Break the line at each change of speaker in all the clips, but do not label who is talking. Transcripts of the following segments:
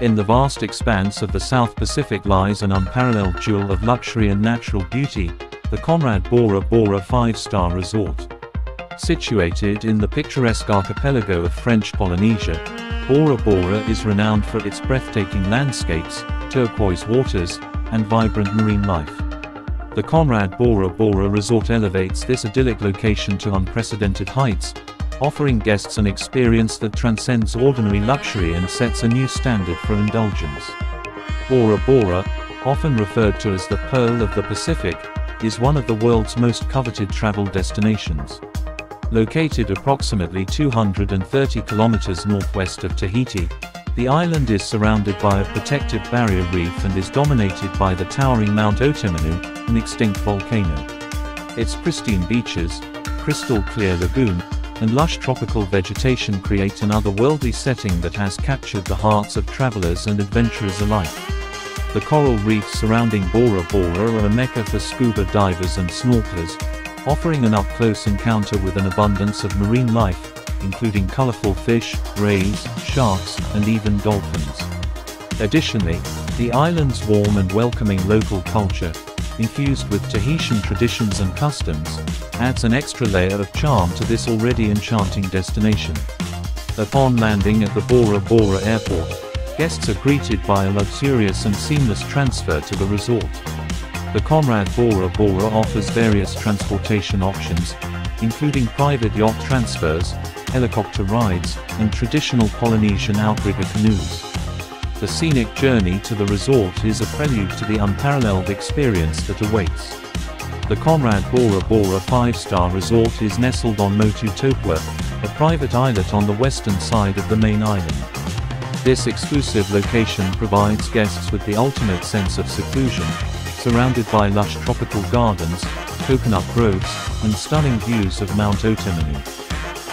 In the vast expanse of the South Pacific lies an unparalleled jewel of luxury and natural beauty, the Conrad Bora Bora 5-star resort. Situated in the picturesque archipelago of French Polynesia, Bora Bora is renowned for its breathtaking landscapes, turquoise waters, and vibrant marine life. The Conrad Bora Bora Resort elevates this idyllic location to unprecedented heights, offering guests an experience that transcends ordinary luxury and sets a new standard for indulgence. Bora Bora, often referred to as the Pearl of the Pacific, is one of the world's most coveted travel destinations. Located approximately 230 kilometers northwest of Tahiti, the island is surrounded by a protective barrier reef and is dominated by the towering Mount Otemanu, an extinct volcano. Its pristine beaches, crystal clear lagoon, and lush tropical vegetation create an otherworldly setting that has captured the hearts of travelers and adventurers alike. The coral reefs surrounding Bora Bora are a mecca for scuba divers and snorkelers, offering an up-close encounter with an abundance of marine life, including colorful fish, rays, sharks, and even dolphins. Additionally, the island's warm and welcoming local culture, infused with Tahitian traditions and customs, adds an extra layer of charm to this already enchanting destination. Upon landing at the Bora Bora airport, guests are greeted by a luxurious and seamless transfer to the resort. The Conrad Bora Bora offers various transportation options, including private yacht transfers, helicopter rides, and traditional Polynesian outrigger canoes. The scenic journey to the resort is a prelude to the unparalleled experience that awaits. The Conrad Bora Bora 5-star resort is nestled on Motu Topua, a private islet on the western side of the main island. This exclusive location provides guests with the ultimate sense of seclusion, surrounded by lush tropical gardens, coconut groves, and stunning views of Mount Otemanu.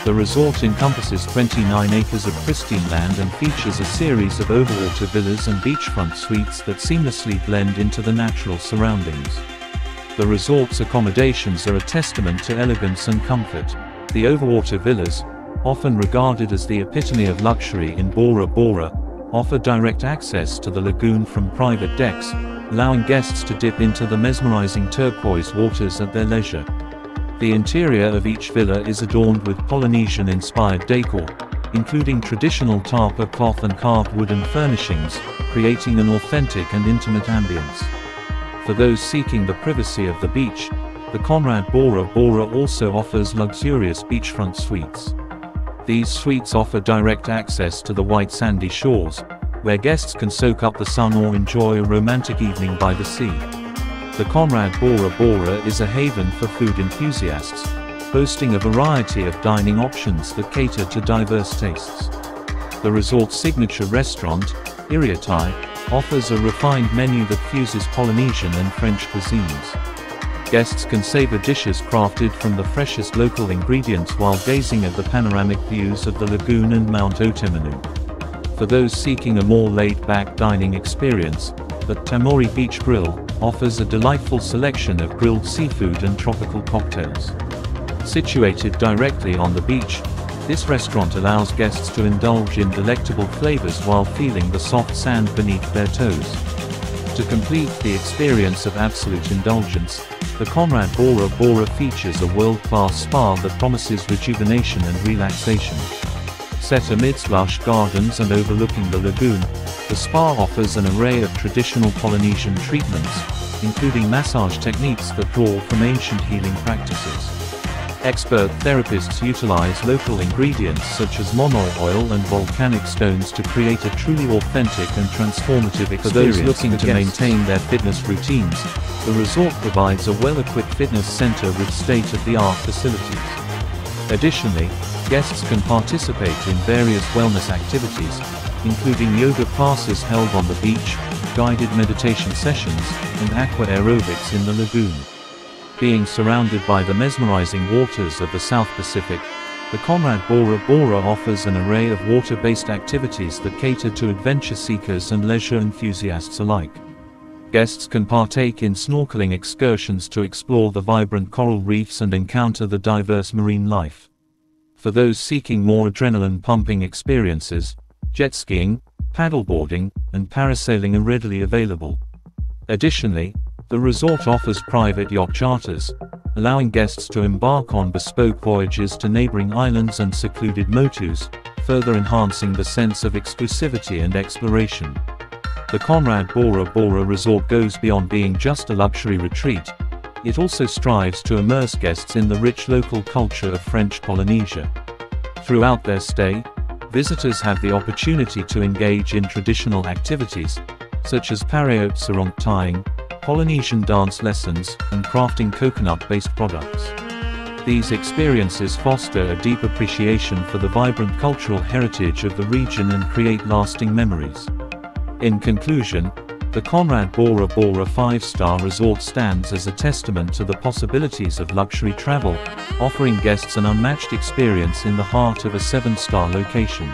The resort encompasses 29 acres of pristine land and features a series of overwater villas and beachfront suites that seamlessly blend into the natural surroundings. The resort's accommodations are a testament to elegance and comfort. The overwater villas, often regarded as the epitome of luxury in Bora Bora, offer direct access to the lagoon from private decks, allowing guests to dip into the mesmerizing turquoise waters at their leisure. The interior of each villa is adorned with Polynesian-inspired decor, including traditional tapa cloth and carved wooden furnishings, creating an authentic and intimate ambience. For those seeking the privacy of the beach, the Conrad Bora Bora also offers luxurious beachfront suites. These suites offer direct access to the white sandy shores, where guests can soak up the sun or enjoy a romantic evening by the sea. The Conrad Bora Bora is a haven for food enthusiasts, boasting a variety of dining options that cater to diverse tastes. The resort's signature restaurant, Iriatai, offers a refined menu that fuses Polynesian and French cuisines. Guests can savor dishes crafted from the freshest local ingredients while gazing at the panoramic views of the lagoon and Mount Otemanu. For those seeking a more laid-back dining experience, the Tamori Beach Grill offers a delightful selection of grilled seafood and tropical cocktails. Situated directly on the beach, this restaurant allows guests to indulge in delectable flavors while feeling the soft sand beneath their toes. To complete the experience of absolute indulgence, the Conrad Bora Bora features a world-class spa that promises rejuvenation and relaxation. Set amidst lush gardens and overlooking the lagoon, the spa offers an array of traditional Polynesian treatments, including massage techniques that draw from ancient healing practices. Expert therapists utilize local ingredients such as monoi oil and volcanic stones to create a truly authentic and transformative experience. For those looking to maintain their fitness routines, the resort provides a well-equipped fitness center with state-of-the-art facilities. Additionally, Guests can participate in various wellness activities, including yoga classes held on the beach, guided meditation sessions, and aqua aerobics in the lagoon. Being surrounded by the mesmerizing waters of the South Pacific, the Conrad Bora Bora offers an array of water-based activities that cater to adventure seekers and leisure enthusiasts alike. Guests can partake in snorkeling excursions to explore the vibrant coral reefs and encounter the diverse marine life. For those seeking more adrenaline-pumping experiences, jet skiing, paddleboarding, and parasailing are readily available. Additionally, the resort offers private yacht charters, allowing guests to embark on bespoke voyages to neighboring islands and secluded motus, further enhancing the sense of exclusivity and exploration. The Conrad Bora Bora Resort goes beyond being just a luxury retreat, it also strives to immerse guests in the rich local culture of French Polynesia. Throughout their stay, visitors have the opportunity to engage in traditional activities, such as paraote sarong tying, Polynesian dance lessons, and crafting coconut-based products. These experiences foster a deep appreciation for the vibrant cultural heritage of the region and create lasting memories. In conclusion, the Conrad Bora Bora 5-star resort stands as a testament to the possibilities of luxury travel, offering guests an unmatched experience in the heart of a 7-star location.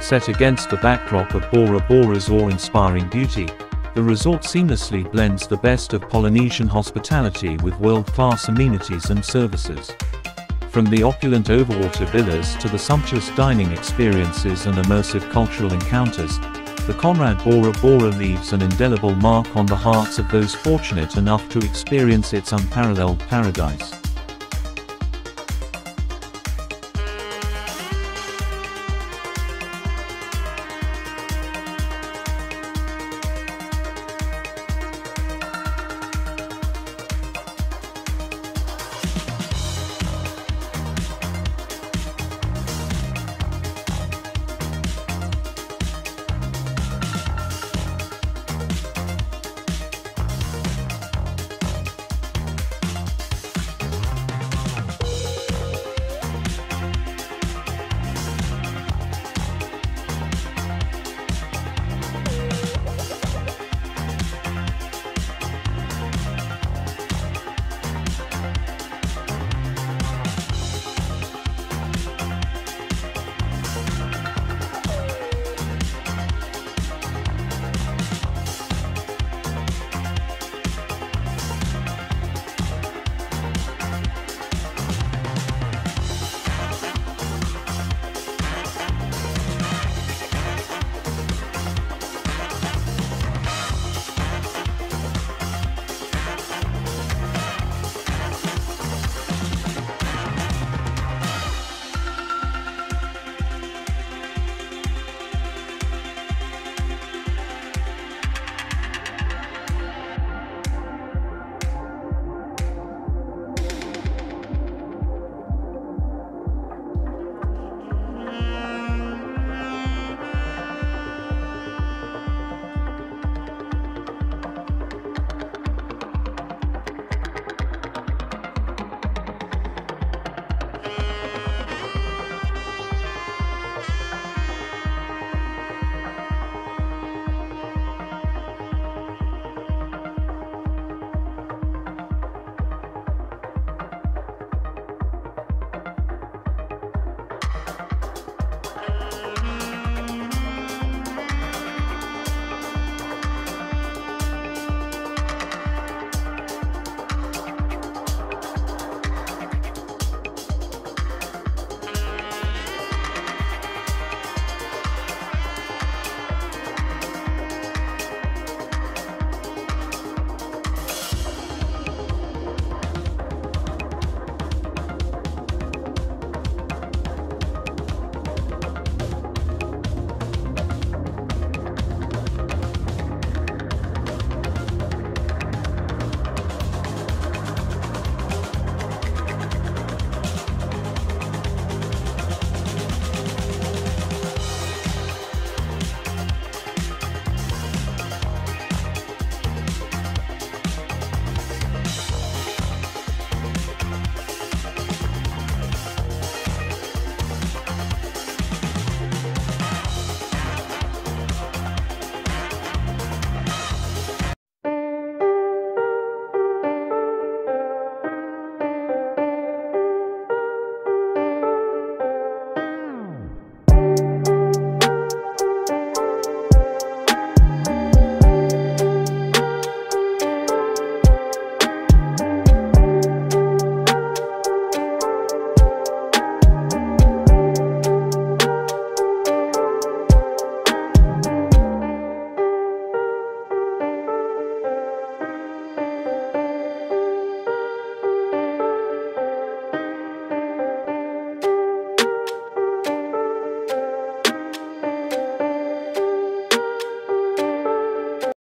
Set against the backdrop of Bora Bora's awe-inspiring beauty, the resort seamlessly blends the best of Polynesian hospitality with world-class amenities and services. From the opulent overwater villas to the sumptuous dining experiences and immersive cultural encounters, the Conrad Bora Bora leaves an indelible mark on the hearts of those fortunate enough to experience its unparalleled paradise.